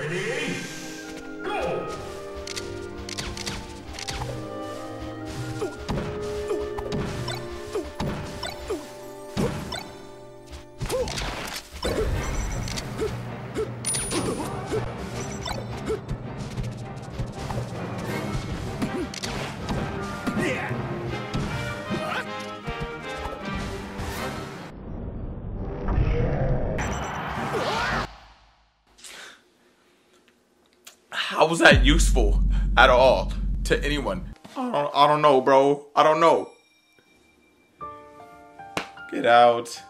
Ready? How was that useful at all to anyone? I don't, I don't know, bro. I don't know. Get out.